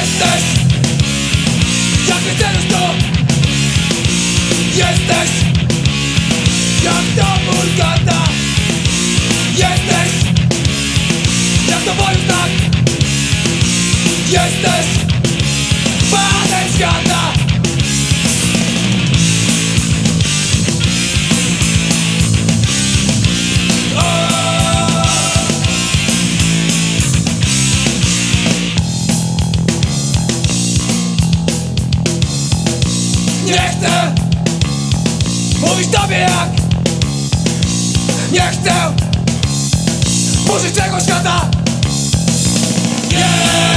jesteś. Jak cenisz to Jesteś. Jak to burgata Jesteś. Jak to wojna Jesteś. Nie chcę mówić tobie jak Nie chcę burzyć tego świata. Nie.